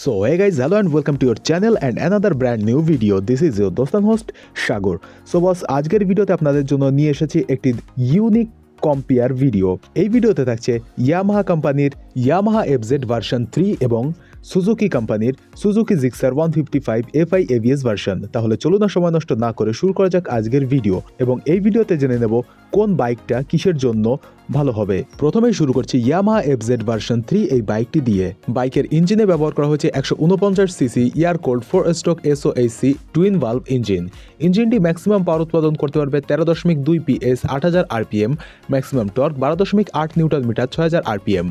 So hey guys, hello and welcome to your channel and another brand new video. This is your Dostan host Sagar so boss আজকের ভিডিওতে আপনাদের জন্য নিয়ে এসেছি একটি unique compare video এই ভিডিওতে থাকছে ইয়ামাহা কোম্পানির ইয়ামাহা এফজেড ভার্সন থ্রি এবং সুজুকি কোম্পানির Suzuki Gixxer one fifty five FI ABS version তাহলে চলুন সময় নষ্ট না করে শুরু করা যাক আজকের ভিডিও এবং এই ভিডিওতে জেনে নেব কোন বাইকটা কিসের জন্য ভালো হবে? প্রথমেই শুরু করছি ইয়ামাহা এফজেড ভার্সন থ্রি এই বাইকটি দিয়ে। বাইকের ইঞ্জিনে ব্যবহার করা হয়েছে একশো উনপঞ্চাশ CC air cooled four stroke S O A C twin valve engine ইঞ্জিনটি maximum power উৎপাদন করতে পারবে তেরো দশমিক দুই পিএস আট হাজার আরপিএম ম্যাক্সিমাম টর্ক বারো দশমিক আট নিউটন মিটার, ছয় হাজার আরপিএম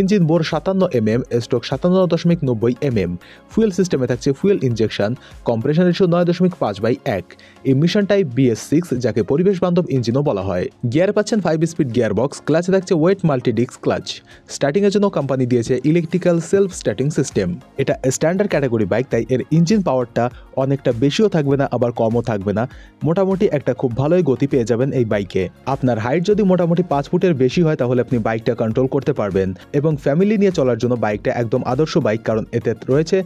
ইঞ্জিন বোর সাতান্ন এমএম স্টক সাতান্ন দশমিক নব্বই এমএম ফুয়েল সিস্টেমে থাকছে ফুয়েল ইঞ্জেকশন কম্প্রেশন রেশিও নয় দশমিক পাঁচ বাই এক। এই মিশন টাইপ বিএস সিক্স যাকে পরিবেশ বান্ধব ইঞ্জিনও বলা হয়। গিয়ার পাচ্ছেন ফাইভ স্পিড গিয়ার বক্স ক্লাচে থাকছে ওয়েট মাল্টিডিক্স ক্লাচ স্টার্টিংয়ের জন্য কোম্পানি দিয়েছে ইলেকট্রিক্যাল সেলফ স্টার্টিং সিস্টেম এটা স্ট্যান্ডার্ড ক্যাটাগরি বাইক তাই এর ইঞ্জিন পাওয়ারটা অনেকটা বেশিও থাকবে না, আবার কমও থাকবে না। মোটামুটি একটা খুব ভালোই গতি পেয়ে যাবেন এই বাইকে আপনার হাইট যদি মোটামুটি পাঁচ ফুটের বেশি হয়, তাহলে আপনি বাইকটা কন্ট্রোল করতে পারবেন। এবং ফ্যামিলি নিয়ে চলার জন্য বাইকটা একদম আদর্শ বাইক কারণ এতে রয়েছে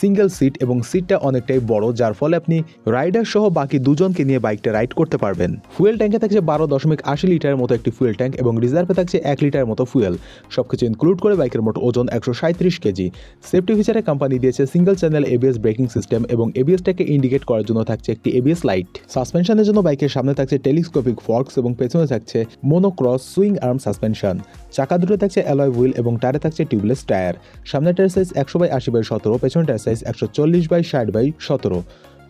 সিঙ্গেল সিট এবং সিটটা অনেকটাই বড়, যার ফলে আপনি রাইডার সহ বাকি দুজনকে নিয়ে বাইকটা রাইড করতে পারবেন। ফুয়েল ট্যাঙ্কে থাকছে বারো দশমিক আশি লিটারের মতো একটি ফুয়েল ট্যাঙ্ক এবং রিজার্ভে থাকছে এক লিটারের মতো ফুয়েল। সবকিছু ইনক্লুড করে বাইকের মোট ওজন একশো সাঁত্রিশ কেজি। সেফটি ফিচারে কোম্পানি দিয়েছে single channel ABS braking system এবং এবিএসটাকে ইন্ডিকেট করার জন্য থাকছে একটি এবিএস লাইট সাসপেনশনের জন্য বাইকের সামনে থাকছে টেলিস্কোপিক ফর্কস এবং পেছনে থাকছে মোনোক্রস সুইং আর্ম সাসপেনশন চাকা দুটো থাকছে অ্যালয় হুইল এবং টায়ারে থাকছে টিউবলেস টায়ার সামনের টায়ার সাইজ একশো বাই আশি বাই সতেরো টায়ার সাইজ একশো চল্লিশ বাই ষাট বাই সতেরো।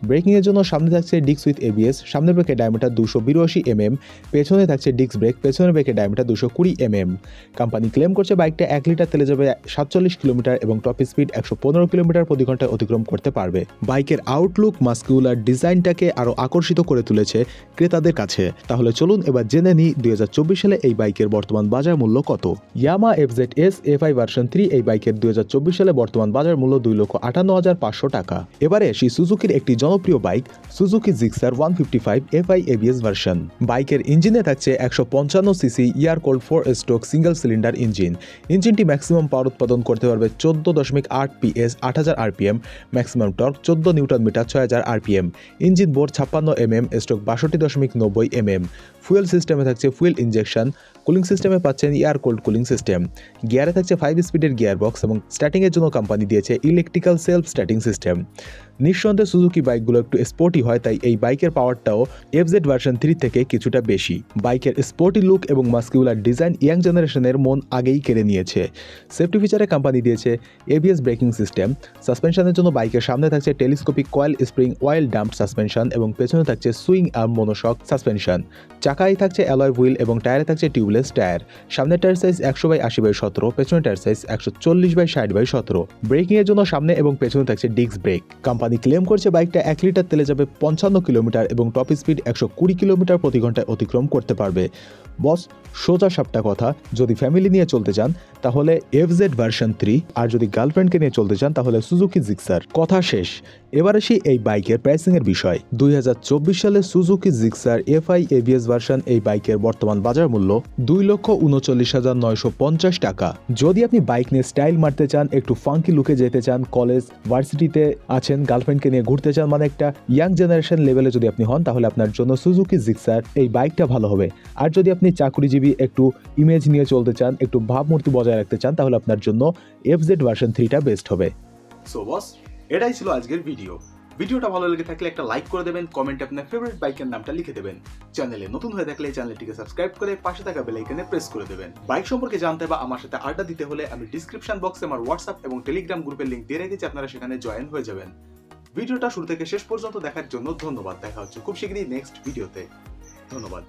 ব্রেকিংয়ের জন্য সামনে থাকছে ডিক্স উইথ এবিএস সামনের ব্রেকের ডায়মিটার দুশো বিরাশি এমএম পেছনে থাকছে ডিক্স ব্রেক, পেছনের ব্রেকের ডায়মিটার দুশো কুড়ি এমএম কোম্পানি ক্লেম করছে বাইকটা এক লিটার তেলে যাবে সাতচল্লিশ কিলোমিটার এবং টপ স্পিড একশো পনেরো কিলোমিটার প্রতি ঘন্টায় অতিক্রম করতে পারবে। বাইকের আউটলুক মাস্কিউলার ডিজাইনটাকে আরও আকর্ষিত করে তুলেছে ক্রেতাদের কাছে। তাহলে চলুন এবার জেনে নিই দুই হাজার চব্বিশ সালে এই বাইকের বর্তমান বাজার মূল্য কত। Yamaha FZ S FI version three এই বাইকের দুই হাজার চব্বিশ সালে বর্তমান বাজার মূল্য দুই লক্ষ আটান্ন হাজার পাঁচশো টাকা। এবারে আসি সুজুকির একটি জনপ্রিয় bike Suzuki Gixxer one fifty five FI ABS version. বাইকের ইঞ্জিনে থাকছে একশো পঞ্চান্ন CC air cooled four stroke single cylinder engine. ইঞ্জিনটি maximum power উৎপাদন করতে পারবে চোদ্দ দশমিক আট পিএস আট হাজার আরপিএম, ম্যাক্সিমাম টর্ক চোদ্দ নিউটন মিটার, ছয় হাজার আরপিএম। ইঞ্জিন বোর ছাপ্পান্ন এমএম, স্ট্রোক বাষট্টি দশমিক নব্বই এমএম। ফুয়েল সিস্টেমে থাকছে ফুয়েল ইঞ্জেকশন কুলিং সিস্টেমে পাচ্ছেন এয়ার কোল্ড কুলিং সিস্টেম। গিয়ারে থাকছে ফাইভ স্পিডের গিয়ার বক্স এবং স্টার্টিংয়ের জন্য কোম্পানি দিয়েছে ইলেকট্রিক্যাল সেলফ স্টার্টিং সিস্টেম। নিঃসন্দেহে সুজুকি বাইকগুলো একটু স্পোর্টি হয়, তাই এই বাইকের পাওয়ারটাও এফজেড ভার্সন থ্রি থেকে কিছুটা বেশি। বাইকের স্পোর্টি লুক এবং মাস্কিউলার ডিজাইন ইয়াং জেনারেশনের মন আগেই কেড়ে নিয়েছে। সেফটি ফিচারে কোম্পানি দিয়েছে এবিএস ব্রেকিং সিস্টেম সাসপেনশনের জন্য বাইকের সামনে থাকছে telescopic coil spring oil damp suspension এবং পেছনে থাকছে সুইং আর্ম মনোশক সাসপেনশন চাকায় থাকছে অ্যালয় হুইল এবং টায়ারে থাকছে টিউবলেস টায়ার সামনের টায়ার সাইজ একশো বাই আশি বাই সতেরো, পেছনের টায়ার সাইজ একশো চল্লিশ বাই ষাট বাই সতেরো। ব্রেকিংয়ের জন্য সামনে এবং পেছনে থাকছে ডিস্ক ব্রেক কোম্পানি ক্লেম করছে বাইকটা এক লিটার তেলে যাবে পঞ্চান্ন কিলোমিটার এবং টপ স্পিড একশো কুড়ি কিলোমিটার প্রতি ঘন্টায় অতিক্রম করতে পারবে। বস সোজা সাপটা কথা, যদি ফ্যামিলি নিয়ে চলতে চান, তাহলে এফ জেড ভার্সন থ্রি আর যদি গার্লফ্রেন্ডকে নিয়ে চলতে চান, তাহলে সুজুকি জিক্সার কথা শেষ। এবার আসি এই বাইকের প্রাইসিং এর বিষয়। দুই হাজার চব্বিশ সালে Suzuki Gixxer FI ABS version এই বাইকের বর্তমান বাজার মূল্য দুই লক্ষ উনচল্লিশ হাজার নয়শো পঞ্চাশ টাকা। যদি আপনি বাইক নিয়ে স্টাইল মারতে চান, একটু ফাঙ্কি লুকে যেতে চান কলেজ ভার্সিটিতে আছেন গার্লফ্রেন্ডকে নিয়ে ঘুরতে চান মানে একটা ইয়াং জেনারেশন লেভেলে যদি আপনি হন, তাহলে আপনার জন্য সুজুকি জিক্সার এই বাইকটা ভালো হবে। আর যদি আপনি চাকরিজীবী একটু ইমেজ নিয়ে চলতে চান, একটু ভাবমূর্তি বজায় রাখতে চান, তাহলে আপনার জন্য এফ জেড ভার্সন থ্রিটা বেস্ট হবে। সো বস এটাই ছিল আজকের ভিডিও ভিডিওটা ভালো লেগে থাকলে একটা লাইক করে দেবেন কমেন্টে আপনার ফেভারিট বাইকের নামটা লিখে দেবেন। চ্যানেলে নতুন হয়ে থাকলে চ্যানেলটিকে সাবস্ক্রাইব করে পাশে থাকা বেল আইকনে প্রেস করে দেবেন। বাইক সম্পর্কে জানতে বা আমার সাথে আড্ডা দিতে হলে আমি ডিসক্রিপশন বক্সে আমার হোয়াটসঅ্যাপ এবং টেলিগ্রাম গ্রুপের লিঙ্ক দিয়ে রেখেছি, আপনারা সেখানে জয়েন হয়ে যাবেন। ভিডিওটা শুরু থেকে শেষ পর্যন্ত দেখার জন্য ধন্যবাদ। দেখা হচ্ছে খুব শীঘ্রই নেক্সট ভিডিওতে ধন্যবাদ।